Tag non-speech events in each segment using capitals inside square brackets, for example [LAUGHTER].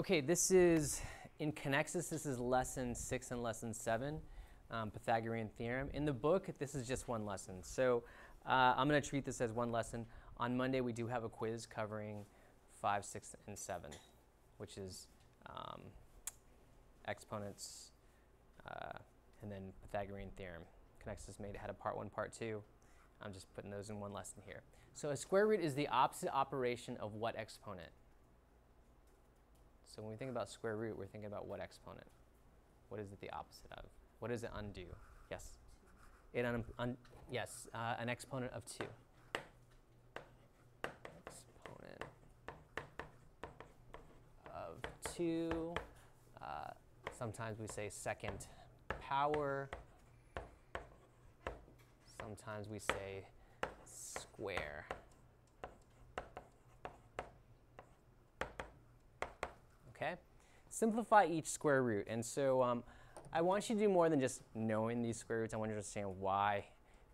Okay, this is in Connexus, this is lesson six and lesson seven, um, Pythagorean theorem. In the book, this is just one lesson. So uh, I'm going to treat this as one lesson. On Monday, we do have a quiz covering five, six, and seven, which is um, exponents uh, and then Pythagorean theorem. Connexus made had a part one, part two. I'm just putting those in one lesson here. So a square root is the opposite operation of what exponent? So when we think about square root, we're thinking about what exponent? What is it the opposite of? What does it undo? Yes? It un, un yes, uh, an exponent of 2. Exponent of 2. Uh, sometimes we say second power. Sometimes we say square. Okay? Simplify each square root. And so um, I want you to do more than just knowing these square roots. I want you to understand why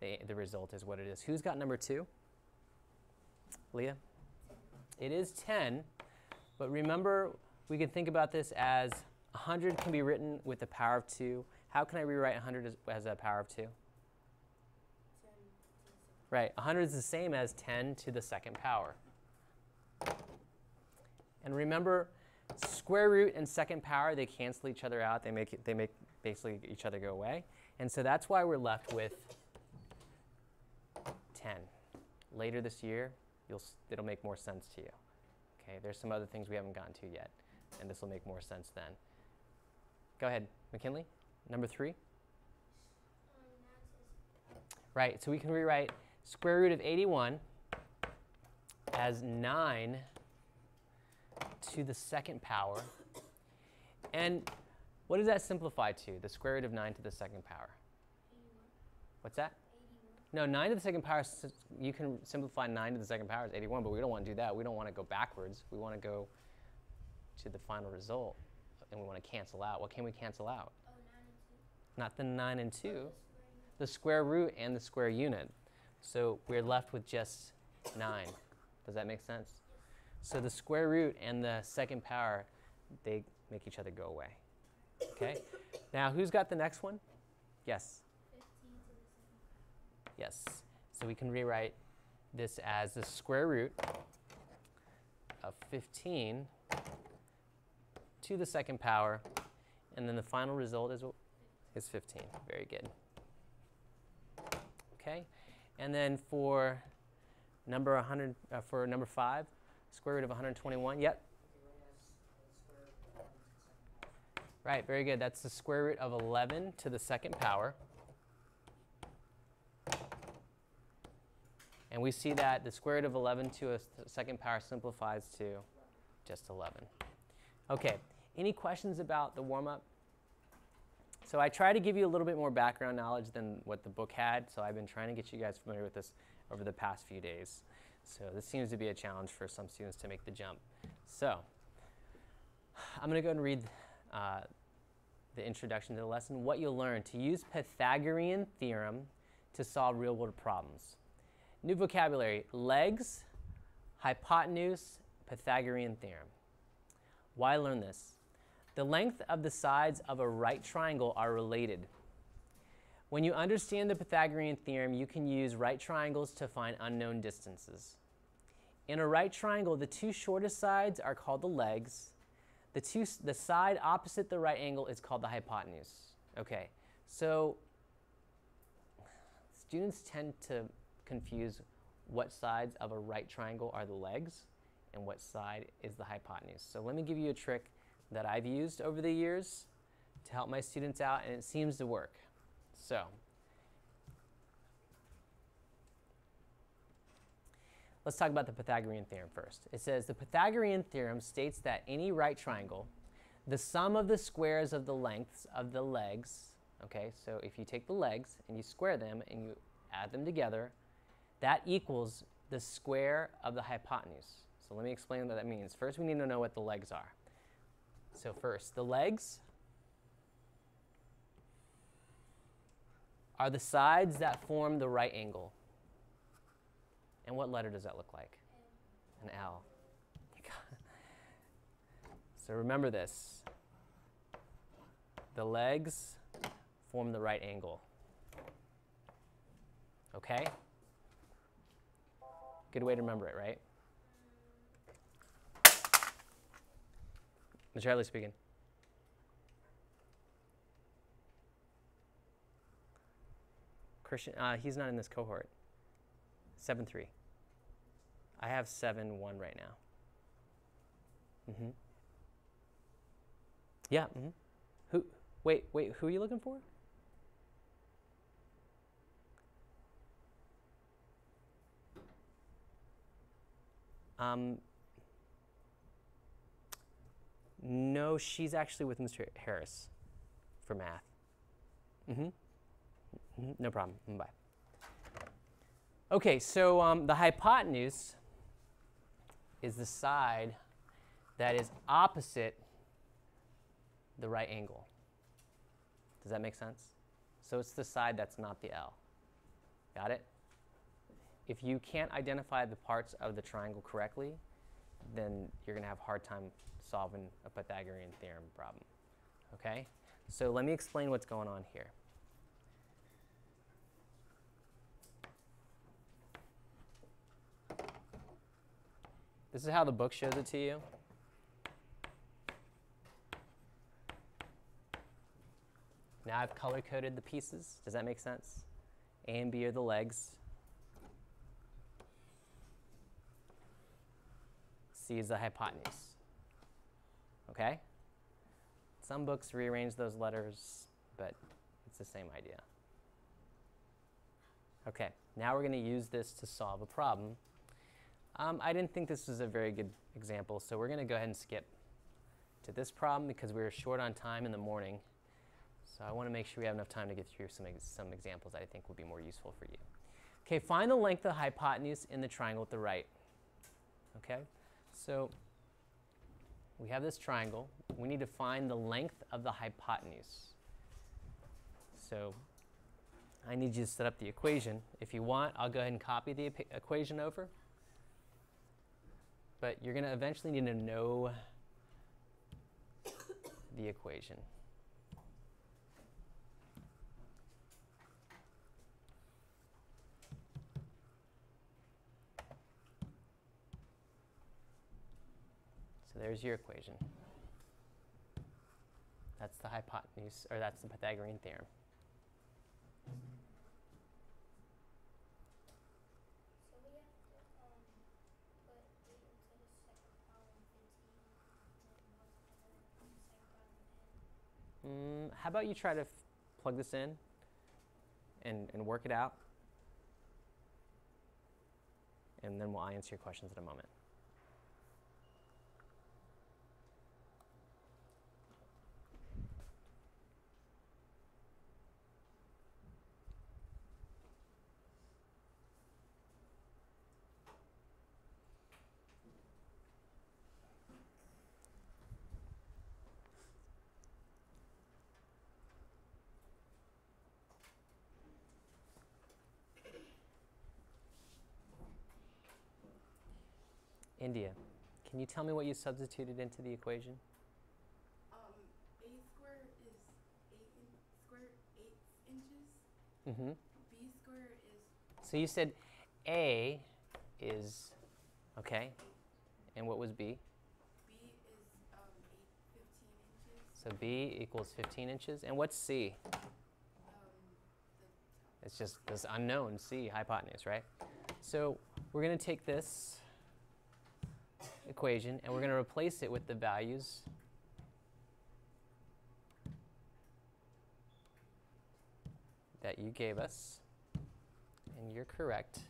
the, the result is what it is. Who's got number two? Leah? It is 10, but remember, we can think about this as 100 can be written with the power of 2. How can I rewrite 100 as, as a power of 2? Right, 100 is the same as 10 to the second power. And remember, square root and second power, they cancel each other out. They make, they make basically each other go away. And so that's why we're left with 10. Later this year, it'll make more sense to you. Okay, there's some other things we haven't gotten to yet, and this will make more sense then. Go ahead, McKinley. Number three. Right, so we can rewrite square root of 81 as 9 to the second power. And what does that simplify to? The square root of 9 to the second power. 81. What's that? 81. No, 9 to the second power, you can simplify 9 to the second power as 81, but we don't want to do that. We don't want to go backwards. We want to go to the final result, and we want to cancel out. What can we cancel out? Oh, 9 and 2. Not the 9 and 2, Oh, the square the square root and the square unit. So we're left with just 9. Does that make sense? So the square root and the second power, they make each other go away. Okay? Now, who's got the next one? Yes. 15 to the second. Yes. So we can rewrite this as the square root of 15 to the second power, and then the final result is, is 15. Very good. Okay? And then for number 100, uh, for number 5, square root of 121, yep. Right, very good. That's the square root of 11 to the second power. And we see that the square root of 11 to a second power simplifies to just 11. Okay, any questions about the warm-up? So I try to give you a little bit more background knowledge than what the book had, so I've been trying to get you guys familiar with this over the past few days. So this seems to be a challenge for some students to make the jump. So I'm going to go and read uh, the introduction to the lesson. What you'll learn to use Pythagorean theorem to solve real-world problems. New vocabulary, legs, hypotenuse, Pythagorean theorem. Why learn this? The length of the sides of a right triangle are related. When you understand the Pythagorean theorem, you can use right triangles to find unknown distances. In a right triangle, the two shortest sides are called the legs. The, two, the side opposite the right angle is called the hypotenuse. Okay, so students tend to confuse what sides of a right triangle are the legs and what side is the hypotenuse. So let me give you a trick that I've used over the years to help my students out, and it seems to work. So, let's talk about the Pythagorean theorem first. It says the Pythagorean theorem states that any right triangle, the sum of the squares of the lengths of the legs, okay, so if you take the legs and you square them and you add them together, that equals the square of the hypotenuse. So let me explain what that means. First, we need to know what the legs are. So first, the legs are the sides that form the right angle. And what letter does that look like? An L. [LAUGHS] So remember this. The legs form the right angle. Okay? Good way to remember it, right? Charlie speaking. Christian, uh, he's not in this cohort. 7 3. I have 7 1 right now. Mm-hmm. Yeah. Mm-hmm. Who? Wait, wait. Who are you looking for? Um, no, she's actually with Mr. Harris for math. Mm-hmm. Hmm No problem. Mm, Bye. Okay, so um, the hypotenuse is the side that is opposite the right angle. Does that make sense? So it's the side that's not the L. Got it? If you can't identify the parts of the triangle correctly, then you're going to have a hard time solving a Pythagorean theorem problem. Okay? So let me explain what's going on here. This is how the book shows it to you. Now I've color coded the pieces. Does that make sense? A and B are the legs. C is the hypotenuse. Okay? Some books rearrange those letters, but it's the same idea. Okay, now we're going to use this to solve a problem. Um, I didn't think this was a very good example, so we're going to go ahead and skip to this problem because we were short on time in the morning. So I want to make sure we have enough time to get through some, ex some examples that I think would be more useful for you. Okay, find the length of the hypotenuse in the triangle at the right. Okay, so we have this triangle. We need to find the length of the hypotenuse. So I need you to set up the equation. If you want, I'll go ahead and copy the equation over. But you're going to eventually need to know the equation. So there's your equation. That's the hypotenuse, or that's the Pythagorean theorem. So we have to um put eight into the second power and fifteen, and then multiply that into the second power and ten. Mm, how about you try to f- plug this in and, and work it out? And then we'll answer your questions in a moment. India, can you tell me what you substituted into the equation? Um, a square is eight in, square eight inches. Mm-hmm. B square is So you said A is, okay, and what was B? B is um eight fifteen inches. So B equals 15 inches. And what's C? Um, It's just this unknown C, hypotenuse, right? So we're going to take this equation and we're going to replace it with the values that you gave us. And you're correct.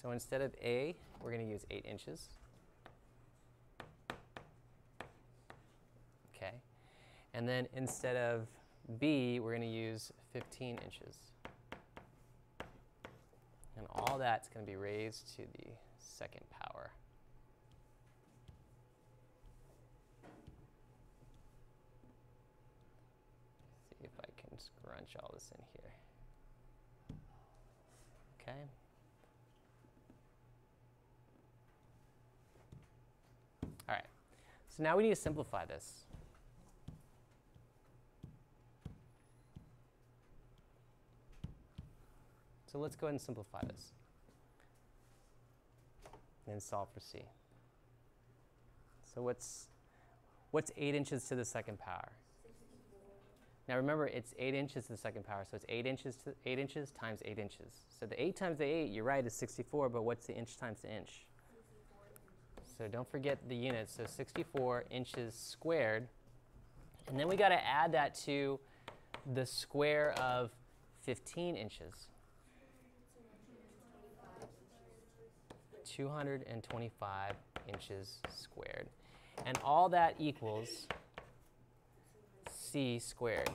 So instead of A, we're going to use 8 inches. Okay. And then instead of B, we're going to use 15 inches. And all that's going to be raised to the second power. See if I scrunch all this in here. Okay. All right. So now we need to simplify this. So let's go ahead and simplify this. And solve for c. So what's what's 8 inches to the second power? Now remember, it's 8 inches to the second power, so it's 8 inches to 8 inches times 8 inches. So the 8 times the 8, you're right, is 64, but what's the inch times the inch? So don't forget the units. So 64 inches squared. And then we got to add that to the square of 15 inches. 225 inches squared. And all that equals c squared.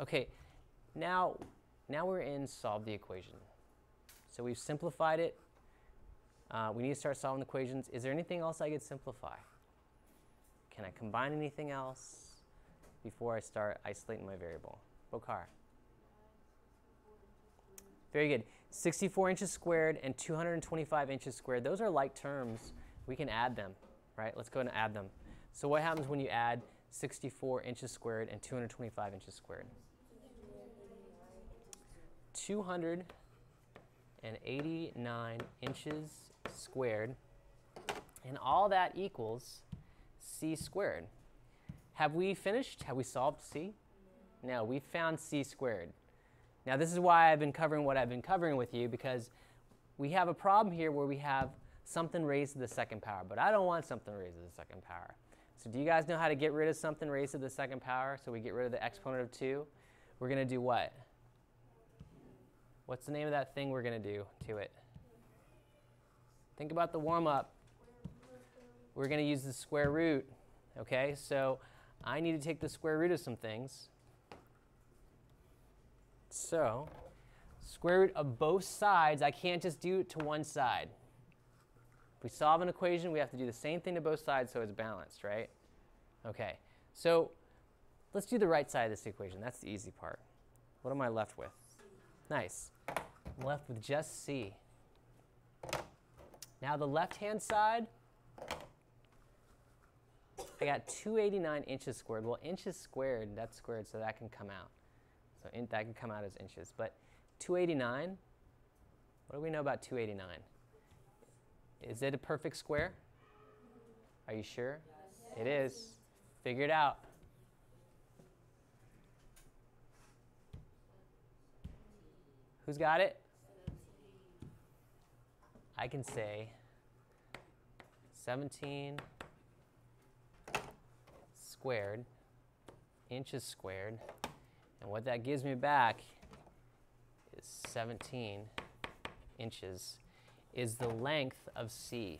Okay, now, now we're in solve the equation. So we've simplified it. Uh, we need to start solving equations. Is there anything else I could simplify? Can I combine anything else before I start isolating my variable? Bokar. Very good. 64 inches squared and 225 inches squared. Those are like terms. We can add them, right? Let's go ahead and add them. So what happens when you add 64 inches squared and 225 inches squared? 289 inches squared. And all that equals c squared. Have we finished? Have we solved c? No, we found c squared. Now, this is why I've been covering what I've been covering with you because we have a problem here where we have something raised to the second power, but I don't want something raised to the second power. So do you guys know how to get rid of something raised to the second power? So we get rid of the exponent of 2. We're going to do what? What's the name of that thing we're going to do to it? Think about the warm-up. We're going to use the square root. Okay, so I need to take the square root of some things. So, square root of both sides, I can't just do it to one side. We solve an equation, we have to do the same thing to both sides so it's balanced, right? Okay, so let's do the right side of this equation. That's the easy part. What am I left with? Nice. I'm left with just C. Now the left-hand side, I got 289 inches squared. Well, inches squared, that's squared, so that can come out. So in, that can come out as inches. But 289, what do we know about 289? Is it a perfect square? Are you sure? Yes. It is. Figure it out. Who's got it? I can say 17 squared, inches squared, and what that gives me back is 17 inches, is the length of C.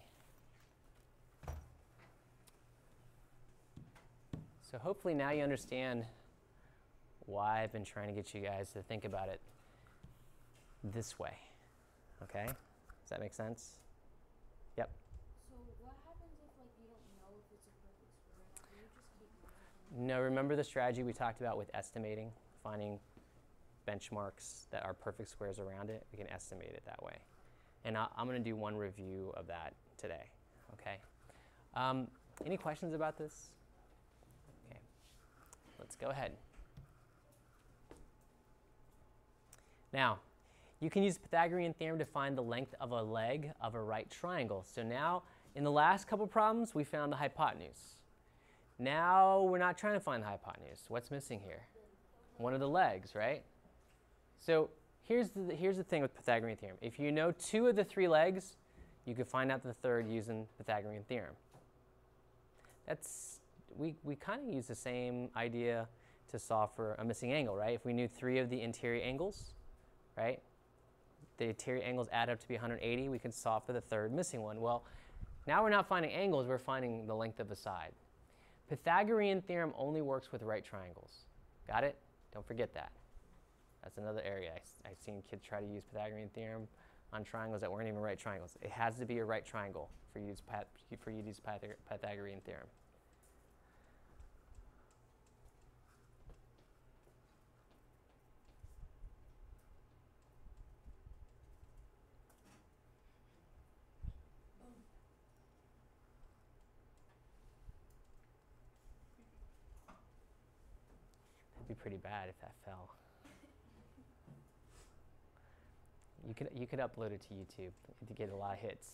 So hopefully now you understand why I've been trying to get you guys to think about it this way. Okay? Does that make sense? Yep. So what happens if like you don't know if it's a perfect square? Do you just keep? No, remember the strategy we talked about with estimating, finding benchmarks that are perfect squares around it? We can estimate it that way. And I, I'm going to do one review of that today. Okay? Um, any questions about this? Okay. Let's go ahead. Now, you can use Pythagorean theorem to find the length of a leg of a right triangle. So now, in the last couple problems, we found the hypotenuse. Now we're not trying to find the hypotenuse. What's missing here? One of the legs, right? So here's the, here's the thing with Pythagorean theorem. If you know two of the three legs, you can find out the third using Pythagorean theorem. That's, we, we kind of use the same idea to solve for a missing angle, right? If we knew three of the interior angles, right? The interior angles add up to be 180, we can solve for the third missing one. Well, now we're not finding angles, we're finding the length of a side. Pythagorean theorem only works with right triangles. Got it? Don't forget that. That's another area. I, have seen kids try to use Pythagorean theorem on triangles that weren't even right triangles. It has to be a right triangle for you to use, for you to use Pythagorean theorem. pretty bad if that could you could upload it to YouTube to get a lot of hits.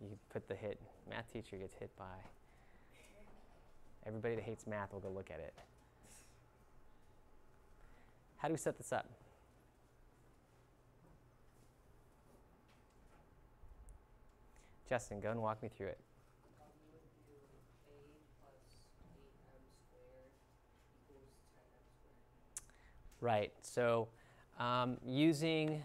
You put the hit math teacher gets hit by. Everybody that hates math will go look at it. How do we set this up? Justin, go and walk me through it. Right. So um, using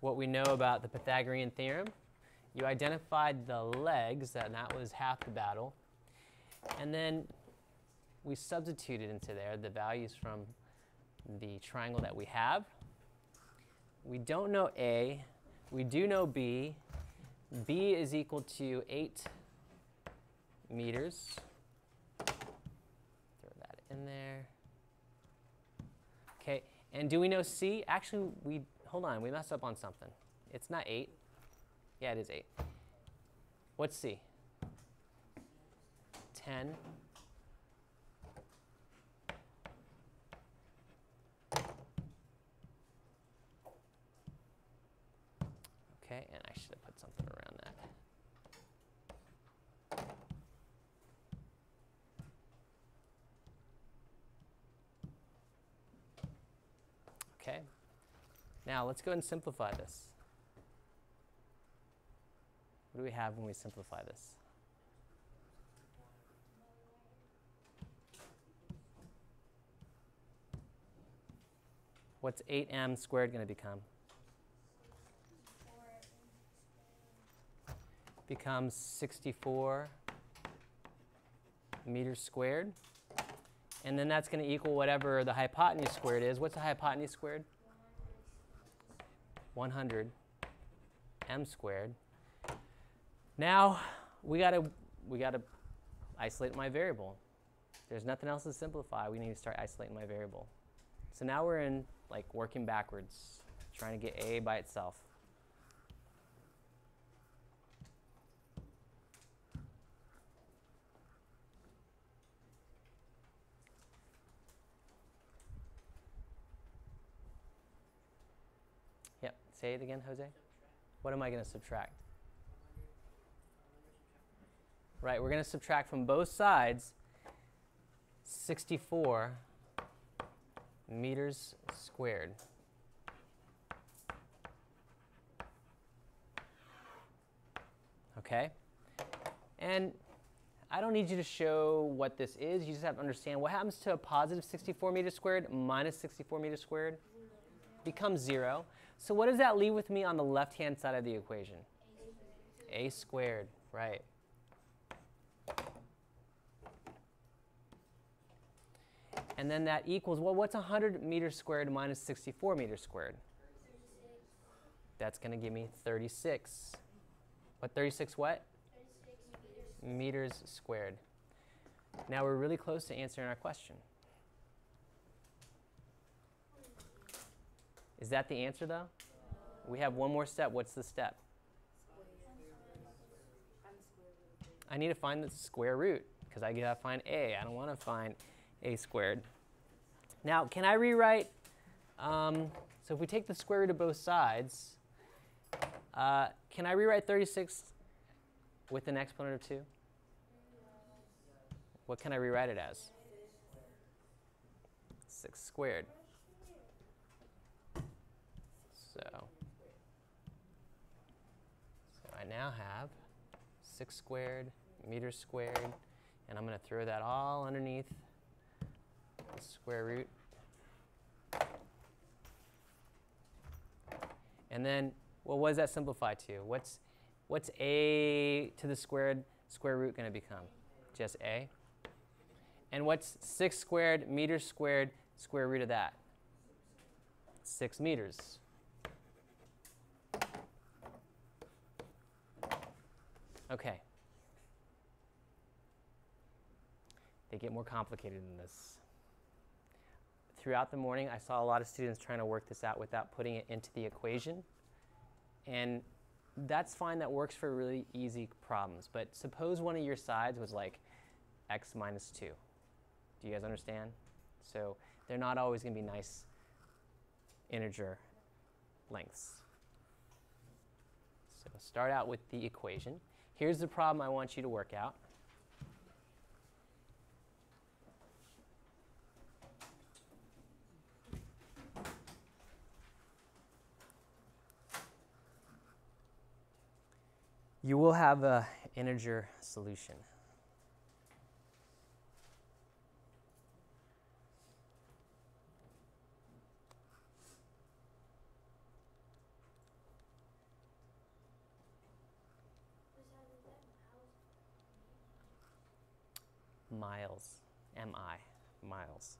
what we know about the Pythagorean theorem, you identified the legs, and that was half the battle. And then we substituted into there the values from the triangle that we have. We don't know A, we do know B. B is equal to 8 meters. Throw that in there. Okay, and do we know C? Actually, we hold on, we messed up on something. It's not 8. Yeah, it is 8. What's C? 10. Okay, and I should have put something around that. Okay. Now let's go ahead and simplify this. What do we have when we simplify this? What's 8m squared going to become? Becomes 64 meters squared. And then that's going to equal whatever the hypotenuse squared is. What's the hypotenuse squared? 100 m squared. Now we got to we got to isolate my variable. There's nothing else to simplify. We need to start isolating my variable. So now we're in like working backwards, trying to get a by itself. Yep. Say it again, Jose. What am I going to subtract? Right, we're going to subtract from both sides 64 meters squared. Okay? And I don't need you to show what this is. You just have to understand what happens to a positive 64 meters squared minus 64 meters squared? Becomes zero. So what does that leave with me on the left-hand side of the equation? A squared, right. And then that equals, well, what's 100 meters squared minus 64 meters squared? That's going to give me 36. What, 36 what? Meters squared. Now we're really close to answering our question. Is that the answer though? We have one more step. What's the step? I need to find the square root because I gotta find a. I don't want to find a squared. Now, can I rewrite? Um, so if we take the square root of both sides, uh, can I rewrite 36 with an exponent of 2? What can I rewrite it as? 6 squared. So, so I now have 6 squared, meters squared, and I'm going to throw that all underneath the square root. And then, well, what does that simplify to? What's, what's a to the squared square root going to become? Just a. And what's 6 squared meters squared square root of that? 6 meters. Okay. They get more complicated than this. Throughout the morning, I saw a lot of students trying to work this out without putting it into the equation. And that's fine. That works for really easy problems. But suppose one of your sides was like x minus 2. Do you guys understand? So they're not always going to be nice integer lengths. So start out with the equation. Here's the problem I want you to work out. You will have an integer solution. Miles, M-I, miles.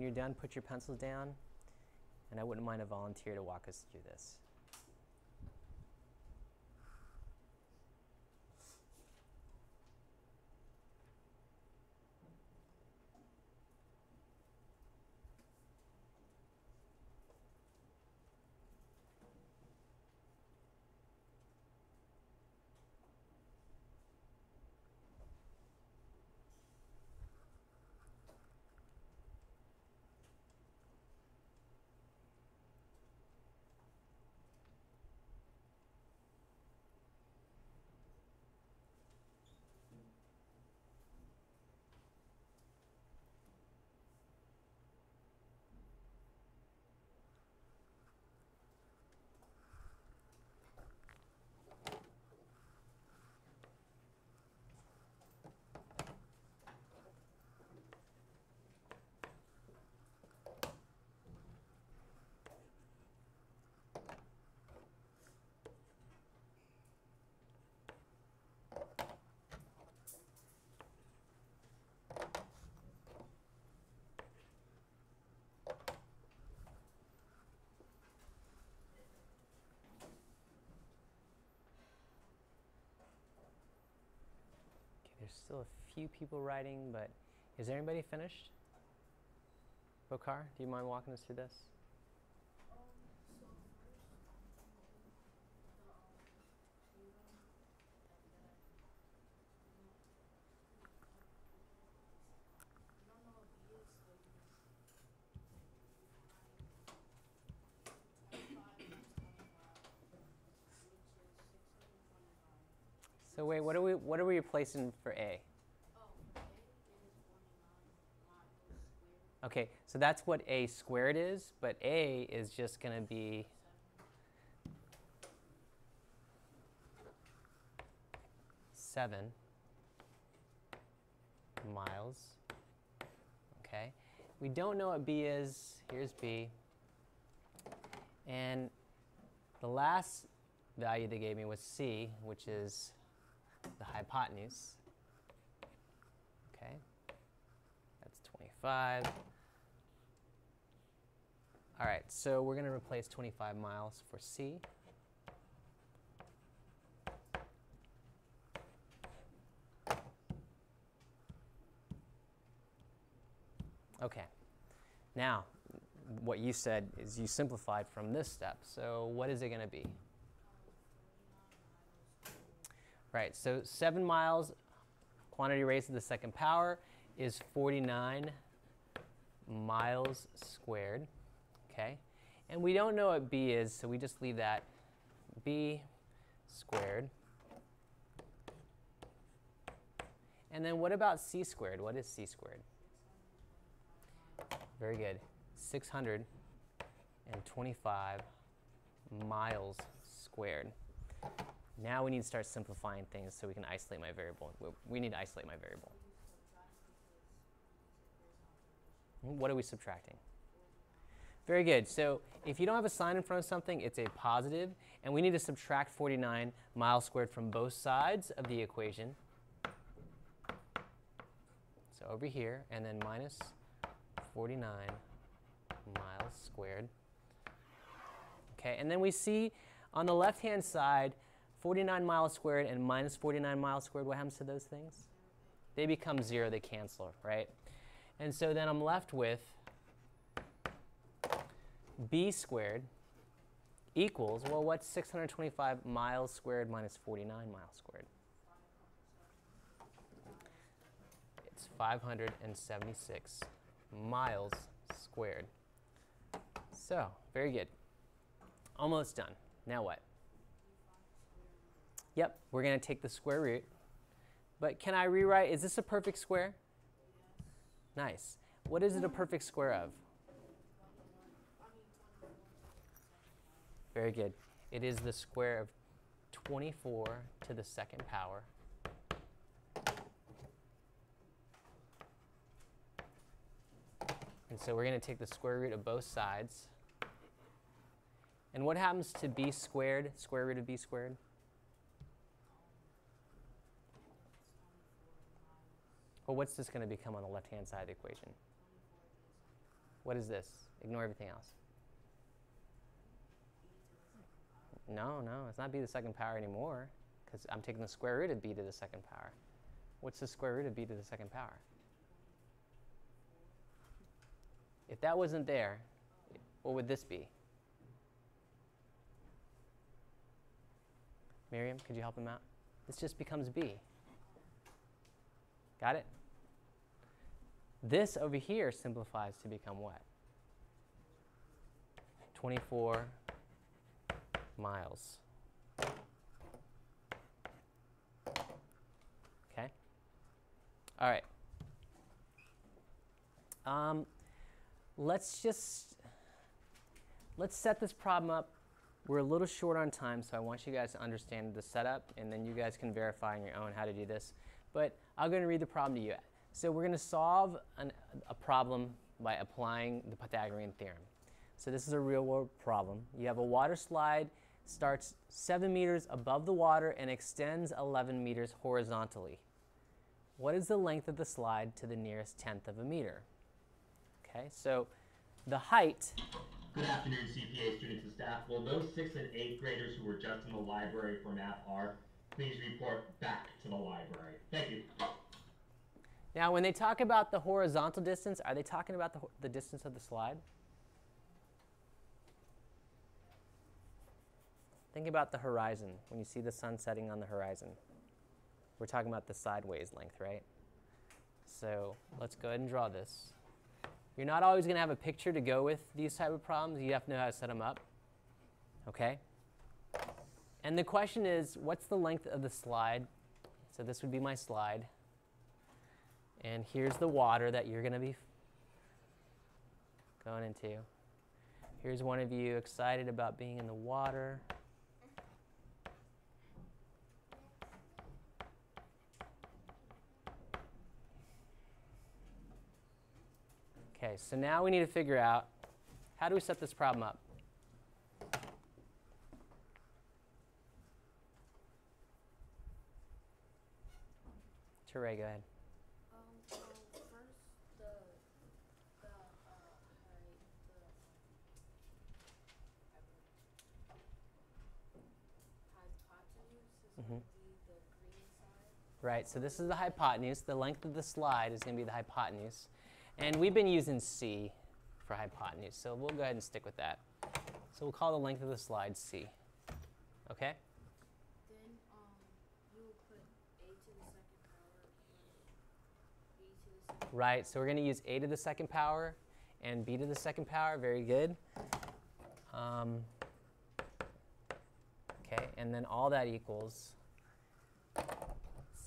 When you're done, put your pencils down, and I wouldn't mind a volunteer to walk us through this. There's still a few people writing, but is anybody finished? Bokar, do you mind walking us through this? So wait, what we what are we replacing for A? Okay, so that's what A squared is, but A is just going to be seven miles. Okay, we don't know what B is. Here's B. And the last value they gave me was C, which is the hypotenuse. Okay, that's 25. All right, so we're going to replace 25 miles for C. Okay, now what you said is you simplified from this step. So what is it going to be? Right, so 7 miles quantity raised to the second power is 49 miles squared. Okay, and we don't know what b is, so we just leave that b squared. And then what about c squared? What is c squared? Very good. 625 miles squared. Now we need to start simplifying things so we can isolate my variable. We- need to isolate my variable. What are we subtracting? Very good. So if you don't have a sign in front of something, it's a positive, and we need to subtract 49 miles squared from both sides of the equation. So over here, and then minus 49 miles squared. Okay, and then we see on the left-hand side, 49 miles squared and minus 49 miles squared. What happens to those things? They become zero, they cancel, right? And so then I'm left with b squared equals, well, what's 625 miles squared minus 49 miles squared? It's 576 miles squared. So, very good. Almost done. Now what? Yep, we're going to take the square root. But can I rewrite? Is this a perfect square? Nice. What is it a perfect square of? Very good. It is the square of 24 to the second power. And so we're going to take the square root of both sides. And what happens to b squared, square root of b squared? Well, what's this going to become on the left-hand side of the equation? What is this? Ignore everything else. No, no, it's not b to the second power anymore because I'm taking the square root of b to the second power. What's the square root of b to the second power? If that wasn't there, what would this be? Miriam, could you help him out? This just becomes b. Got it? This over here simplifies to become what? 24 miles. Okay? All right. Um, let's just let's set this problem up. We're a little short on time, so I want you guys to understand the setup, and then you guys can verify on your own how to do this. But I'm going to read the problem to you. So we're going to solve an, a problem by applying the Pythagorean theorem. So this is a real world problem. You have a water slide starts 7 meters above the water and extends 11 meters horizontally. What is the length of the slide to the nearest tenth of a meter? Okay, so the height, Good afternoon, CPA students and staff. Will those sixth and eighth graders who were just in the library for math R please report back to the library? Thank you. Now when they talk about the horizontal distance, are they talking about the, the distance of the slide? Think about the horizon when you see the sun setting on the horizon. We're talking about the sideways length, right? So let's go ahead and draw this. You're not always going to have a picture to go with these type of problems. You have to know how to set them up. Okay? And the question is, what's the length of the slide? So this would be my slide. And here's the water that you're going to be going into. Here's one of you excited about being in the water. Okay, so now we need to figure out how do we set this problem up? Teray, go ahead. Um, so first, the, the, uh, height, the, hypotenuse is Mhm. gonna be the green side. Right, so this is the hypotenuse. The length of the slide is going to be the hypotenuse. And we've been using c for hypotenuse. So we'll go ahead and stick with that. So we'll call the length of the slide c. Okay? Then, um, you will put a to the second power b to the second. Right, so we're going to use a to the second power and b to the second power. Very good. Um, okay, and then all that equals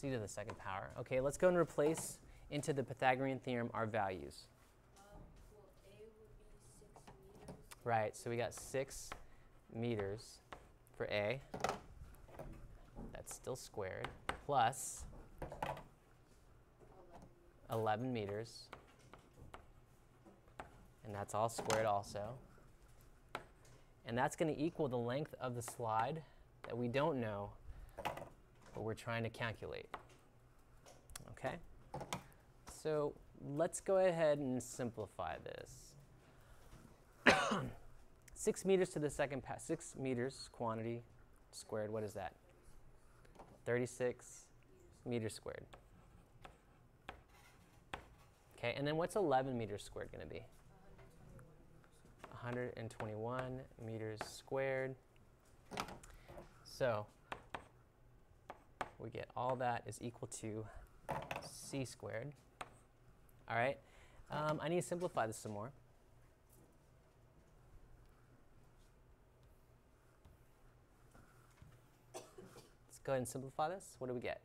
c to the second power. Okay, let's go and replace into the Pythagorean theorem our values. Um, well. Right, so we got 6 meters for a. That's still squared, plus 11 meters. And that's all squared also. And that's going to equal the length of the slide that we don't know, but we're trying to calculate. Okay? So let's go ahead and simplify this. [COUGHS] 6 meters to the second power, 6 meters quantity squared, what is that? 36 meters squared. Okay, and then what's 11 meters squared going to be? 121 meters squared. So we get all that is equal to c squared. All right, um, I need to simplify this some more. Let's go ahead and simplify this. What do we get?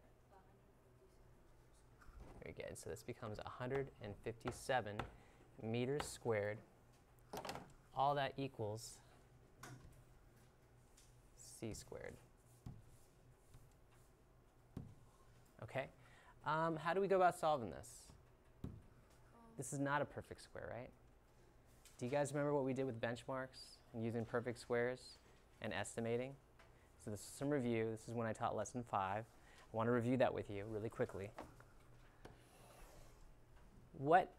Very good. So this becomes 157 meters squared. All that equals c squared. Okay. Um, how do we go about solving this? This is not a perfect square, right? Do you guys remember what we did with benchmarks and using perfect squares and estimating? So this is some review. This is when I taught lesson five. I want to review that with you really quickly. What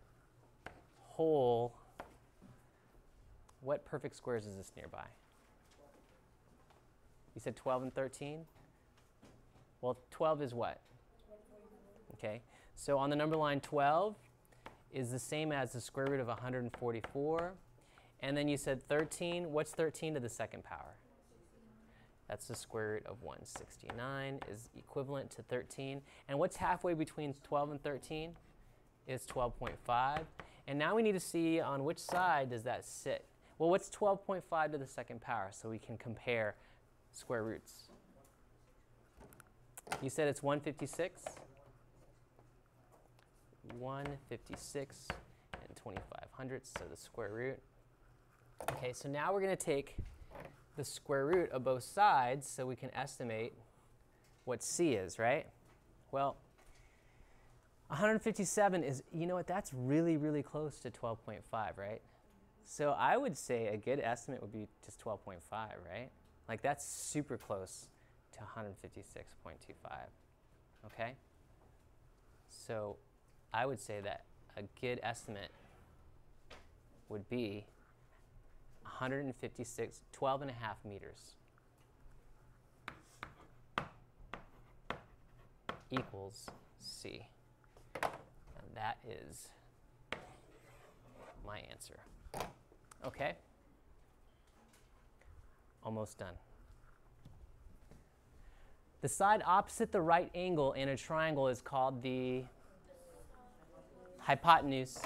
whole, what perfect squares is this nearby? You said 12 and 13? Well, 12 is what? Okay, so on the number line 12 is the same as the square root of 144. And then you said 13. What's 13 to the second power? That's the square root of 169 is equivalent to 13. And what's halfway between 12 and 13? Is 12.5. And now we need to see on which side does that sit. Well, what's 12.5 to the second power so we can compare square roots? You said it's 156? 156 and 25 hundredths, so the square root. Okay, so now we're going to take the square root of both sides so we can estimate what c is, right? Well, 157 is, you know what, that's really, really close to 12.5, right? So I would say a good estimate would be just 12.5, right? Like that's super close to 156.25, okay? So I would say that a good estimate would be 156, 12 and a half meters equals C. And that is my answer. Okay? Almost done. The side opposite the right angle in a triangle is called the hypotenuse.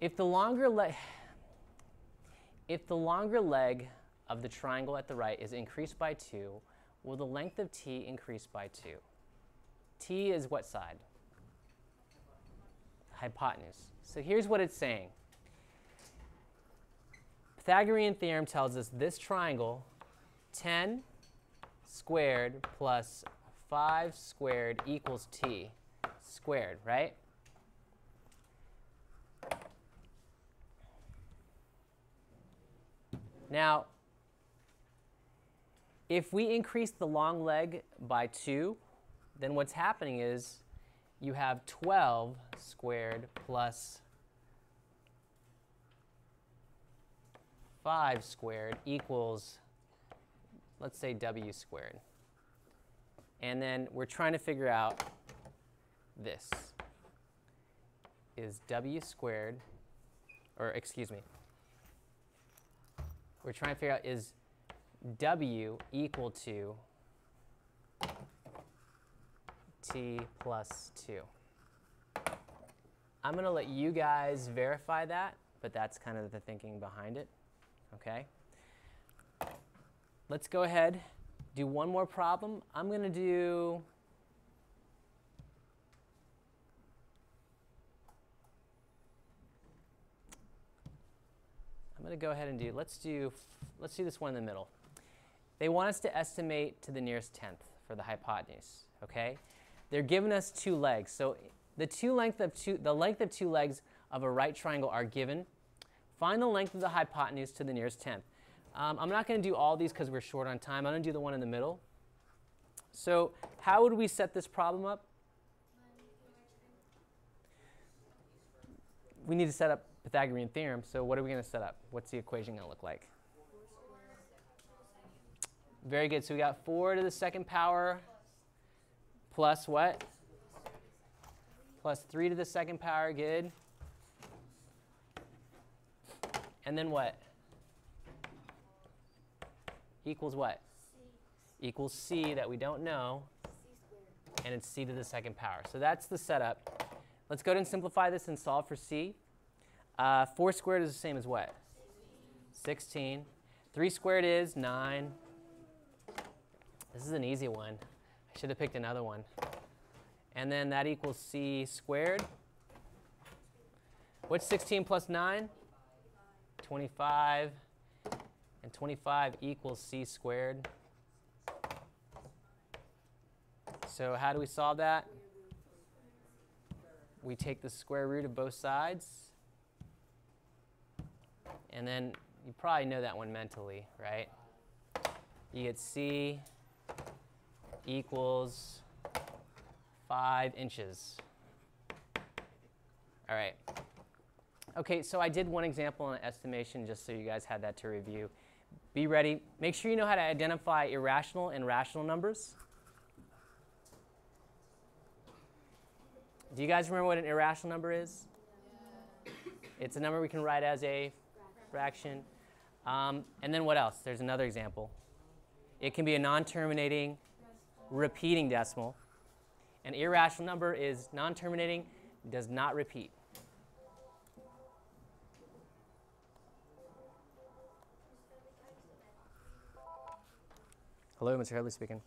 If the longer leg if the longer leg of the triangle at the right is increased by 2, will the length of t increase by 2? T is what side? Hypotenuse. So here's what it's saying. Pythagorean theorem tells us this triangle, 10 squared plus 5 squared equals t squared, right? Now, if we increase the long leg by 2, then what's happening is you have 12 squared plus 5 squared equals let's say w squared. And then we're trying to figure out this. Is w squared, or excuse me, we're trying to figure out is w equal to plus 2. I'm going to let you guys verify that, but that's kind of the thinking behind it. Okay? Let's go ahead, do one more problem. I'm going to do I'm going to go ahead and do let's do let's do this one in the middle. They want us to estimate to the nearest tenth for the hypotenuse, okay? They're giving us two legs. So the two length of two the length of two legs of a right triangle are given. Find the length of the hypotenuse to the nearest tenth. Um, I'm not going to do all these because we're short on time. I'm going to do the one in the middle. So how would we set this problem up? We need to set up Pythagorean theorem. So what are we going to set up? What's the equation going to look like? Very good. So we got 4 to the second power plus what? Plus 3 to the second power. Good. And then what? Equals what? Equals c that we don't know. And it's c to the second power. So that's the setup. Let's go ahead and simplify this and solve for c. Uh, 4 squared is the same as what? 16. 3 squared is 9. This is an easy one. I should have picked another one. And then that equals c squared. What's 16 plus 9? 25. And 25 equals c squared. So how do we solve that? We take the square root of both sides. And then you probably know that one mentally, right? You get c equals 5 inches. All right. Okay, so I did one example on estimation just so you guys had that to review. Be ready. Make sure you know how to identify irrational and rational numbers. Do you guys remember what an irrational number is? It's a number we can write as a fraction. Um, and then what else? There's another example. It can be a non-terminating repeating decimal. An irrational number is non-terminating, does not repeat. Hello, Mr. Headley speaking.